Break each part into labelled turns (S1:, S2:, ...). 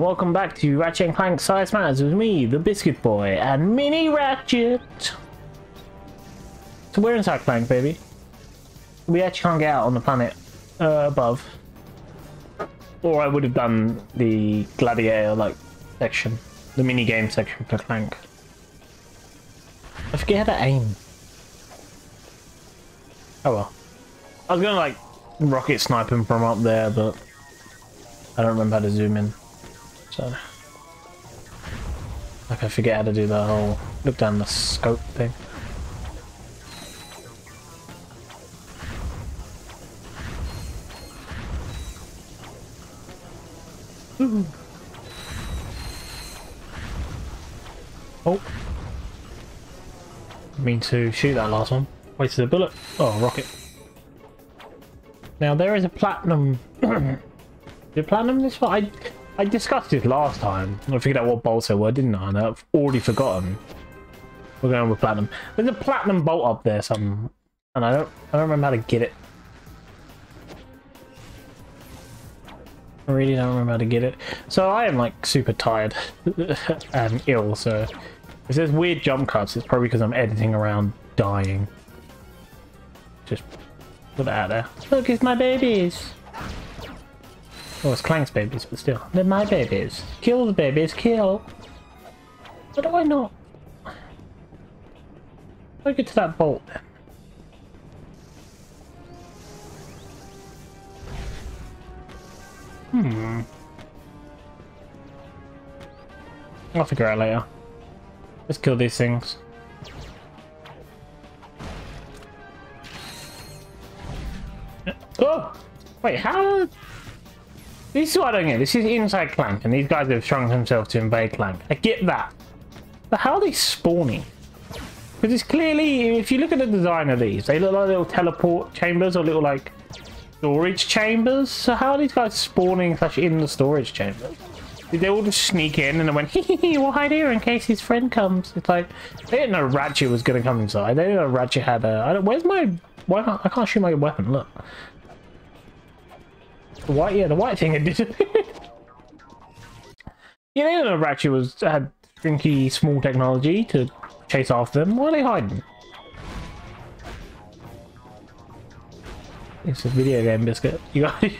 S1: welcome back to Ratchet and Clank Size Matters with me, the Biscuit Boy, and Mini Ratchet. So we're inside Clank, baby. We actually can't get out on the planet uh, above. Or I would have done the Gladiator like section, the mini game section for Clank. I forget how to aim. Oh well. I was gonna like rocket snipe him from up there, but I don't remember how to zoom in. So like I forget how to do the whole look down the scope thing. Ooh. Oh. Mean to shoot that last one. Wasted a bullet. Oh, rocket. Now there is a platinum. Did platinum this one? I I discussed this last time. I figured out what bolts there were, didn't I? And I've already forgotten. We're going with platinum. There's a platinum bolt up there, some, and I don't I don't remember how to get it. I really don't remember how to get it. So I am like super tired and ill. So if there's weird jump cuts, it's probably because I'm editing around dying. Just put it out there. Look, it's my babies. Oh, it's Clank's babies, but still. They're my babies. Kill the babies, kill. How do I not? How do I get to that bolt then? Hmm. I'll figure out later. Let's kill these things. Oh! Wait, how... This is what I don't get. This is inside Clank, and these guys have shrunk themselves to invade Clank. I get that. But how are they spawning? Because it's clearly, if you look at the design of these, they look like little teleport chambers or little, like, storage chambers. So how are these guys spawning slash in the storage chambers? Did they all just sneak in and then went, hee hee hee, we'll hide here in case his friend comes? It's like, they didn't know Ratchet was going to come inside. They didn't know Ratchet had a... I don't, where's my... Why can't, I can't shoot my weapon, look. The white, yeah, the white thing had disappeared. didn't know Ratchet was had stinky small technology to chase after them. Why are they hiding? It's a video game biscuit. You got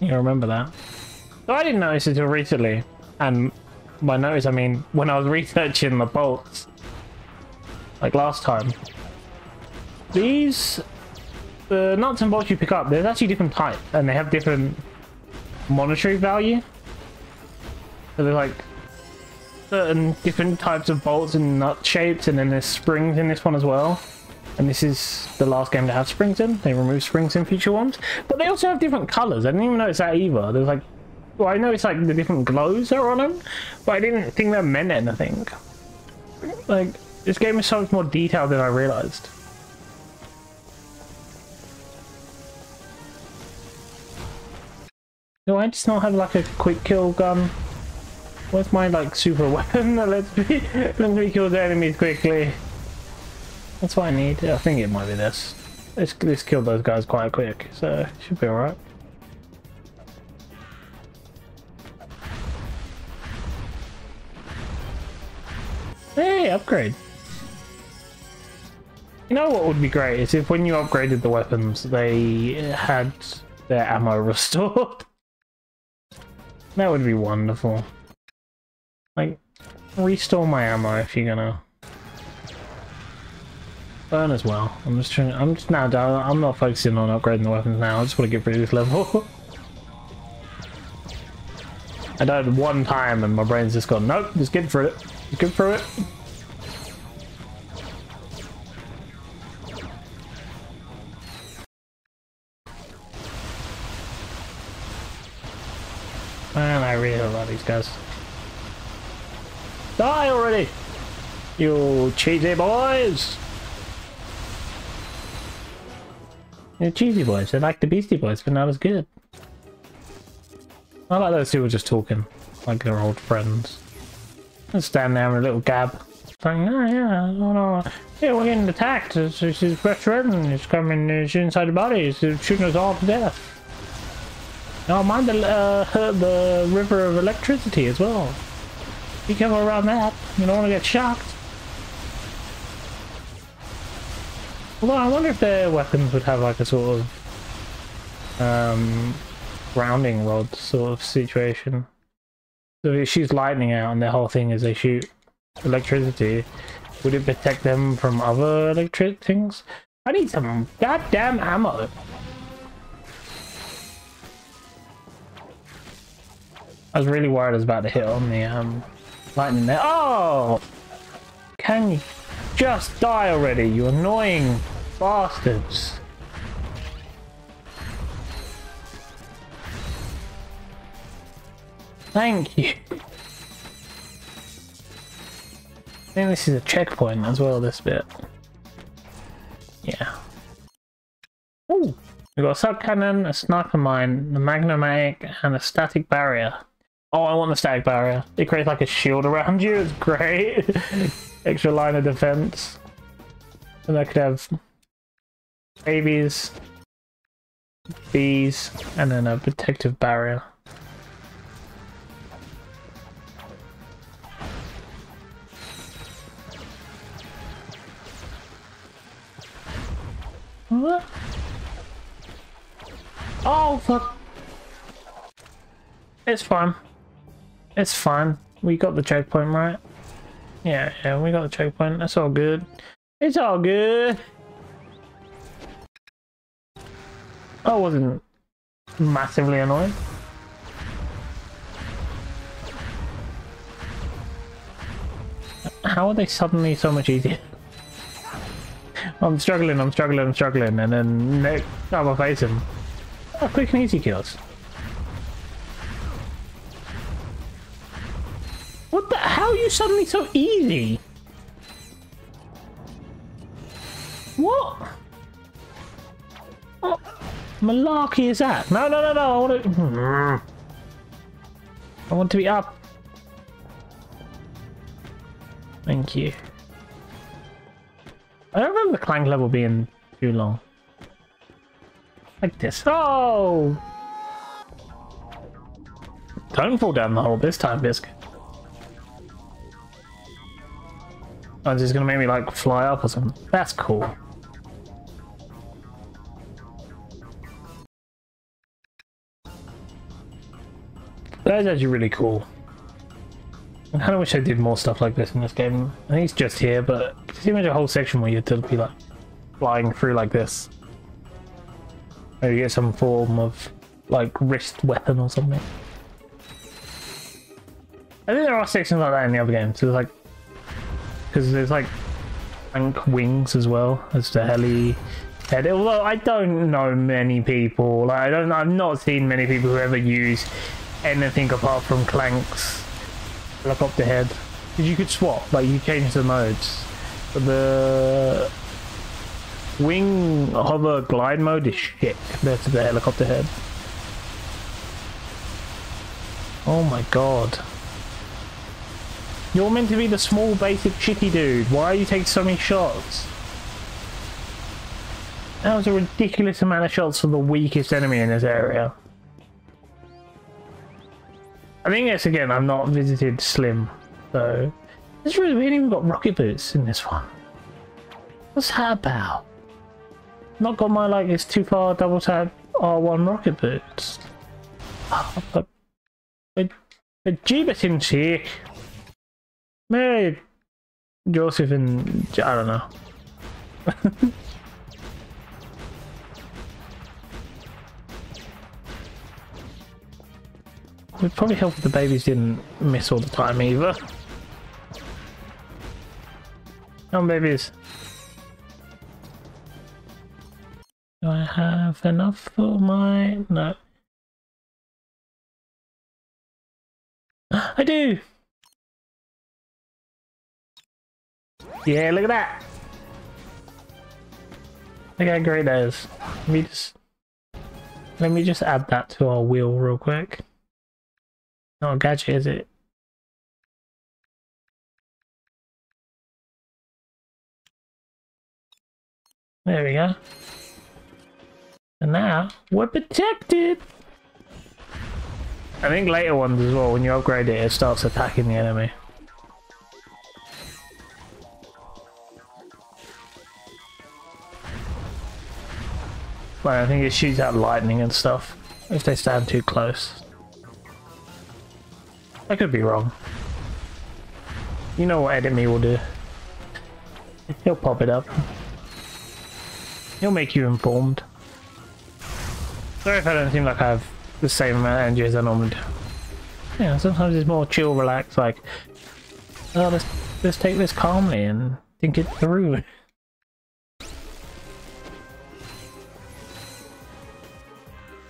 S1: You remember that? So I didn't notice it until recently, and by notice I mean when I was researching the bolts, like last time. These, the nuts and bolts you pick up, there's actually different types, and they have different monetary value. So there's like certain different types of bolts and nut shapes, and then there's springs in this one as well. And this is the last game to have springs in. They remove springs in future ones. But they also have different colours. I didn't even notice that either. There's like... Well, I know it's like the different glows are on them. But I didn't think that meant anything. Like, this game is so much more detailed than I realised. I just not have like a quick kill gun? Where's my like super weapon that lets me, lets me kill the enemies quickly? That's what I need. I think it might be this. Let's, let's kill those guys quite quick, so should be alright. Hey, upgrade. You know what would be great is if when you upgraded the weapons, they had their ammo restored. That would be wonderful. Like, restore my ammo if you're gonna burn as well. I'm just trying. I'm just now. I'm not focusing on upgrading the weapons now. I just want to get through this level. I died one time and my brain's just gone. Nope, just get through it. Just get through it. These guys. Die already! You cheesy boys! They're cheesy boys. They're like the Beastie Boys, but not as good. I like those two just talking like they're old friends. Just stand there with a little gab. Saying, oh yeah, oh, no, no. Yeah, we're getting attacked. It's, it's his friend. He's coming, uh, he's inside the body. He's shooting us all to death. Oh, mind the uh, the river of electricity as well. Be careful around that. You don't want to get shocked. Although I wonder if their weapons would have like a sort of um, grounding rod sort of situation. So if it shoots lightning out and their whole thing is they shoot electricity, would it protect them from other electric things? I need some goddamn ammo. I was really worried I was about to hit on the um, lightning there. Oh! Can you just die already, you annoying bastards? Thank you. I think this is a checkpoint as well, this bit. Yeah. Ooh! We've got a sub cannon, a sniper mine, the magnomatic, and a static barrier. Oh, I want the static barrier. It creates like a shield around you. It's great. Extra line of defense. And I could have babies, bees, and then a protective barrier. What? Oh, fuck. It's fine. It's fine. We got the checkpoint, right? Yeah, yeah, we got the checkpoint. That's all good. It's all good. I wasn't massively annoyed. How are they suddenly so much easier? I'm struggling, I'm struggling, I'm struggling, and then time I face him. Oh, quick and easy kills. You suddenly so easy? What? What malarkey is that? No, no, no, no. I want to. I want to be up. Thank you. I don't remember the clank level being too long. Like this. Oh! Don't fall down the hole this time, Biscuit. Oh, it's just gonna make me like fly up or something. That's cool. That is actually really cool. I kind of wish I did more stuff like this in this game. I think it's just here, but you imagine a whole section where you had to be like flying through like this? Maybe get some form of like wrist weapon or something. I think there are sections like that in the other games. So like because there's like tank wings as well as the heli head. Although I don't know many people, like I don't, I've not seen many people who ever use anything apart from Clank's helicopter head. Because you could swap, like you change the modes. But the wing hover glide mode is shit compared to the helicopter head. Oh my god. You're meant to be the small, basic, shitty dude. Why are you taking so many shots? That was a ridiculous amount of shots for the weakest enemy in this area. I think it's again, I've not visited Slim, so... This really, we ain't even got rocket boots in this one. What's that about? Not got my, like, it's too far double tap R1 rocket boots. Oh, but... But... But Jeebus in here. Maybe Joseph and I don't know. it would probably help if the babies didn't miss all the time either. Come on, babies. Do I have enough for my... No. I do! Yeah, look at that. Look how great that is. Let me just let me just add that to our wheel real quick. Not a gadget, is it? There we go. And now we're protected. I think later ones as well, when you upgrade it, it starts attacking the enemy. But I think it shoots out lightning and stuff if they stand too close. I could be wrong. You know what Enemy will do. He'll pop it up. He'll make you informed. Sorry if I don't seem like I have the same amount of energy as I normally do. Yeah, sometimes it's more chill, relaxed, like, oh, let's, let's take this calmly and think it through.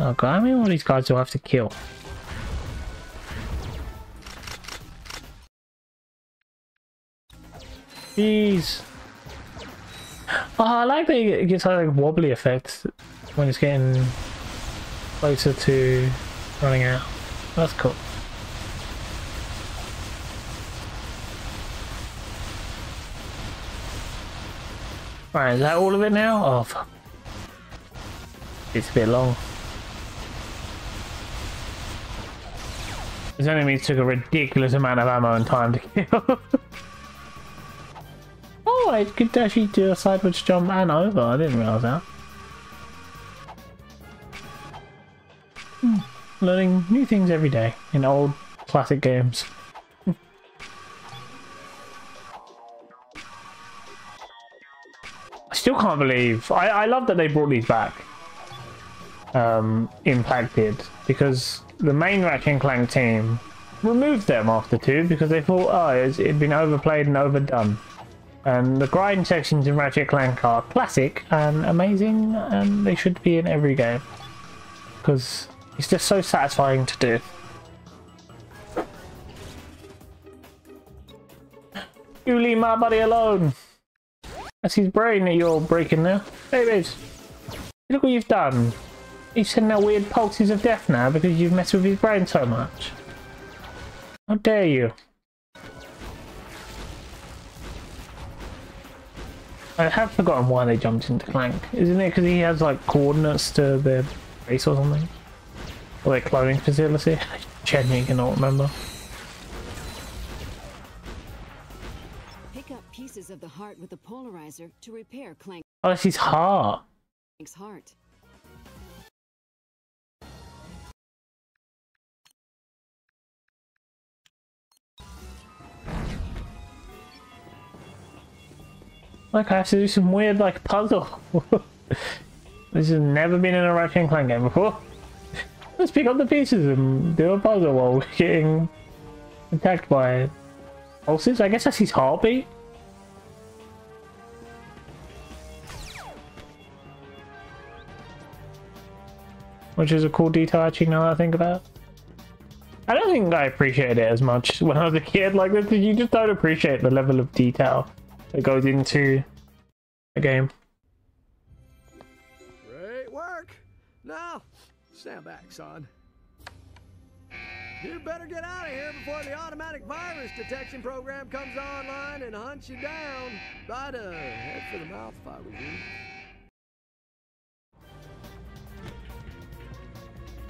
S1: Oh god, I mean all these guys do I have to kill? Jeez. Oh, I like that it gets like wobbly effect when it's getting closer to running out. That's cool. Alright, is that all of it now? Oh, fuck. It's a bit long. His enemies took a ridiculous amount of ammo and time to kill. oh, I could actually do a sideways jump and over. I didn't realise that. Hmm. Learning new things every day in old classic games. I still can't believe. I, I love that they brought these back. Um, impacted because the main Ratchet Clank team removed them after two because they thought, oh, it'd been overplayed and overdone. And the grind sections in Ratchet Clank are classic and amazing, and they should be in every game because it's just so satisfying to do. You leave my buddy alone. That's his brain that you're breaking there. David, look what you've done. He's sending out weird pulses of death now because you've messed with his brain so much. How dare you? I have forgotten why they jumped into Clank. Isn't it because he has like coordinates to their base or something? Or their cloning facility? I genuinely cannot remember.
S2: Pick up pieces of the heart with the polarizer to repair Clank.
S1: Oh, that's his heart.
S2: Clank's heart.
S1: Like I have to do some weird like puzzle. this has never been in a Ratchet and Clank game before. Let's pick up the pieces and do a puzzle while we're getting attacked by pulses. I guess that's his heartbeat. Which is a cool detail actually now that I think about it. I don't think I appreciated it as much when I was a kid. Like, this, you just don't appreciate the level of detail that goes into a game.
S3: Great work. Now, stand back, son. You better get out of here before the automatic virus detection program comes online and hunts you down. I'd uh, head for the mouth if I you.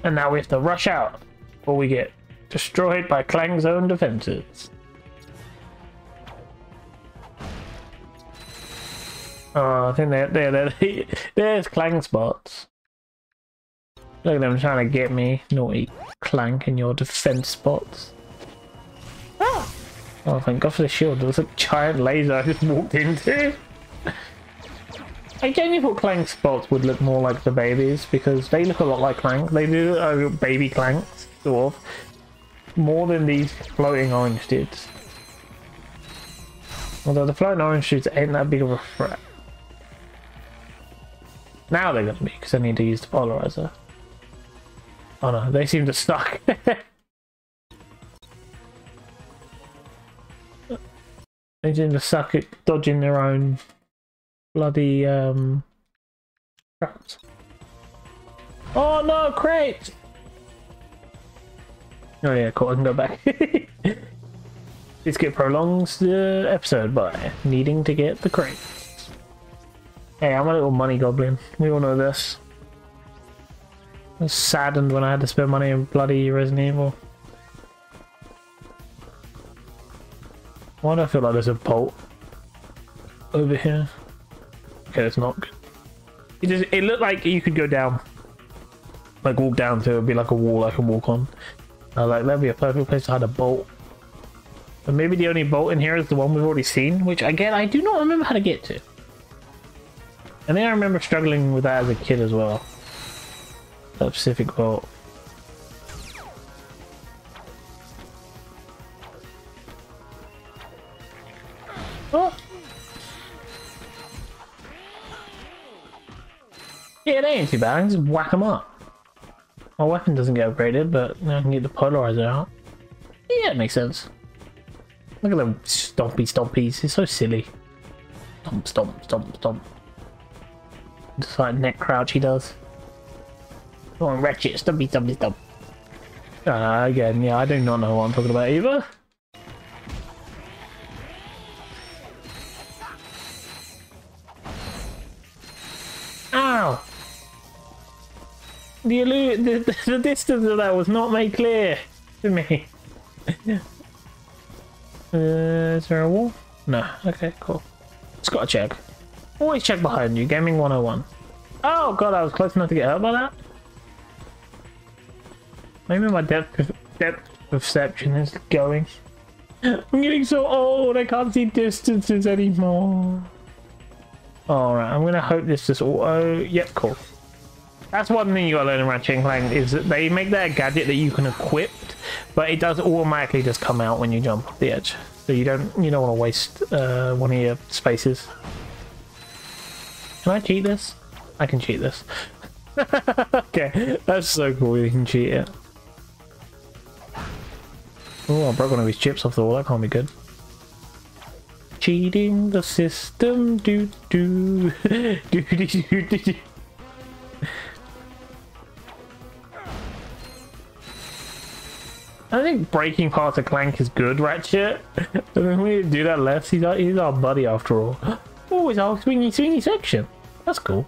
S1: And now we have to rush out, or we get destroyed by Clank's own defenses. Oh, I think they're, they're, they're, there's Clank spots. Look at them trying to get me. Naughty Clank in your defense spots. Ah! Oh, thank God for the shield. There was a giant laser I just walked into. I genuinely thought Clank spots would look more like the babies because they look a lot like Clank. They do uh, baby Clanks, sort of. More than these floating orange dudes. Although the floating orange dudes ain't that big of a threat. Now they're gonna be because I need to use the polarizer. Oh no, they seem to stuck. they seem to suck at dodging their own bloody um traps. Oh no, crate! Oh yeah, cool, I can go back. This get prolongs the episode by needing to get the crate. Hey, I'm a little money goblin. We all know this. I was saddened when I had to spend money on bloody Resident Evil. Why do I feel like there's a bolt over here? Okay, it's not. It just it looked like you could go down, like walk down to it would be like a wall I can walk on. Was like that'd be a perfect place to hide a bolt. But maybe the only bolt in here is the one we've already seen, which again I do not remember how to get to. I think I remember struggling with that as a kid as well. That specific bolt. Oh. Yeah, they ain't too bad. I can just whack them up. My weapon doesn't get upgraded, but now I can get the polarizer out. Yeah, it makes sense. Look at them stompy stompies. It's so silly. Stomp, stomp, stomp, stomp. Just like neck crouch he does. Come on, Ratchet, stumpy, stumpy, stomp. Uh, again, yeah, I do not know what I'm talking about either. Ow! The, the, the distance of that was not made clear to me. uh, is there a wall? No. Okay, cool. Just gotta check. Always check behind you. Gaming 101. Oh god, I was close enough to get hurt by that. Maybe my depth depth perception is going. I'm getting so old. I can't see distances anymore. Alright, I'm gonna hope this just auto. Yep, cool. That's one thing you gotta learn in Ratchet Clank is that they make that gadget that you can equip, but it does automatically just come out when you jump off the edge. So you don't you don't want to waste uh, one of your spaces. Can I cheat this? I can cheat this. okay, that's so cool. You can cheat it. Oh, I broke one of his chips off the wall. That can't be good. Cheating the system, do do do do do do. do. I think breaking parts of Clank is good, Ratchet. I mean, we do that less. He's our, he's our buddy after all. It's our swingy swingy section. That's cool.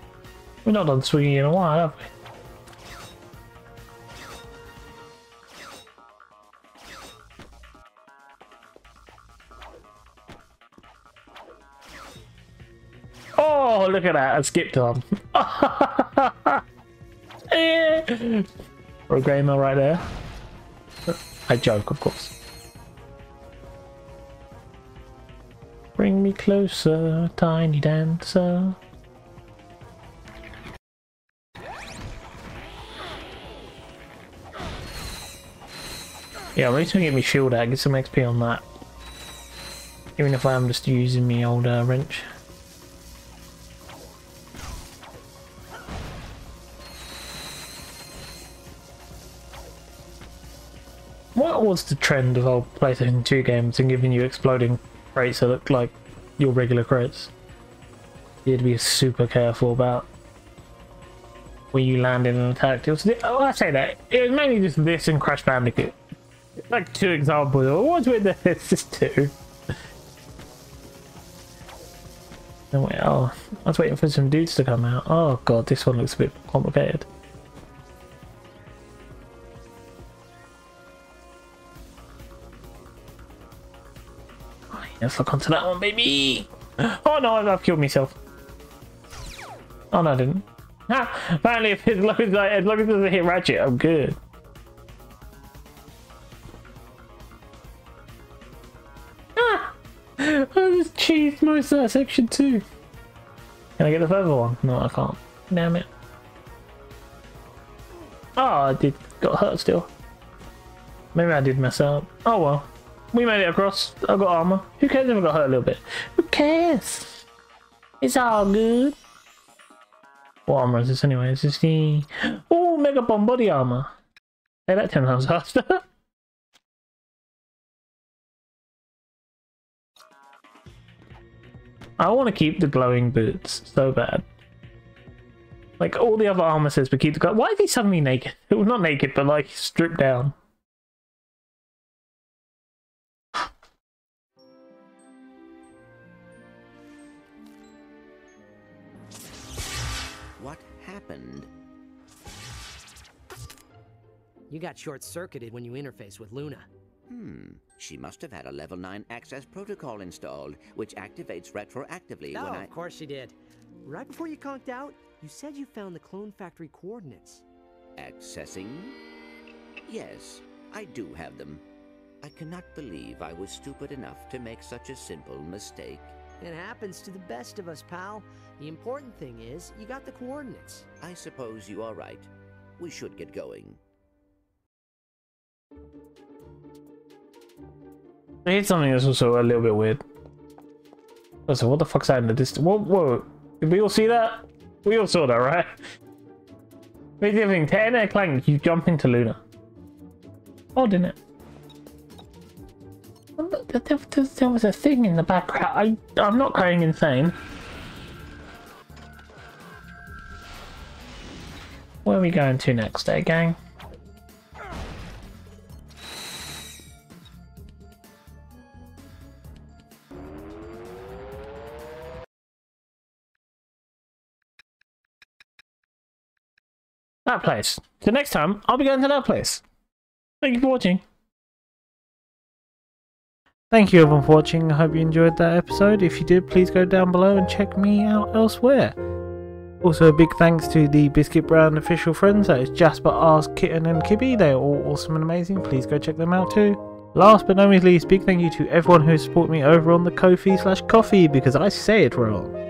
S1: We're not done swinging in a while, have we? Oh, look at that. I skipped on. Eh. Or a gamer right there. I joke, of course. Me closer, tiny dancer. Yeah, I'm just gonna get me shield out, get some XP on that. Even if I am just using me old uh, wrench. What was the trend of old PlayStation 2 games and giving you exploding crates that look like your regular crates? You to be super careful about when you landed and attacked. It was, oh, I say that. It was mainly just this and Crash Bandicoot. Like two examples. What's with this? Just two. Oh, I was waiting for some dudes to come out. Oh god, this one looks a bit complicated. Yes, look onto that one, baby! Oh no, I've killed myself. Oh no, I didn't. Apparently, if as long as I, as long as I hit Ratchet, I'm good. Ah! I just cheesed most of that section too. Can I get the further one? No, I can't. Damn it. Oh, I did got hurt still. Maybe I did mess up. Oh well. We made it across. I got armor. Who cares if I got hurt a little bit? Who cares? It's all good. What armor is this anyway? Is this the... Oh, Mega Bomb body armor. Hey, that 10 times faster. I want to keep the glowing boots so bad. Like all the other armor says, but keep the. Why is he suddenly naked? Well, not naked, but like stripped down.
S4: You got short-circuited when you interface with Luna.
S5: Hmm. She must have had a level 9 access protocol installed, which activates retroactively
S4: Oh,
S5: when I.
S4: of course she did. Right before you conked out, you said you found the clone factory coordinates.
S5: Accessing? Yes, I do have them. I cannot believe I was stupid enough to make such a simple mistake.
S4: It happens to the best of us, pal. The important thing is, you got the coordinates.
S5: I suppose you are right. We should get going.
S1: Here's something that's also a little bit weird. Listen, what the fuck's that in the distance? Whoa, whoa. Did we all see that? We all saw that, right? Wait, the other thing, to end a clank, you jump into Luna. Odd, isn't it? There, was a thing in the background. I, I'm not going insane. Where are we going to next, day, gang? That place. So next time, I'll be going to that place. Thank you for watching. Thank you everyone for watching. I hope you enjoyed that episode. If you did, please go down below and check me out elsewhere. Also, a big thanks to the Biscuit Boy official friends. That is Jasper, Arz, Kitten, and Kibby. They are all awesome and amazing. Please go check them out too. Last but not least, big thank you to everyone who supported me over on the Ko-fi slash coffee because I say it wrong.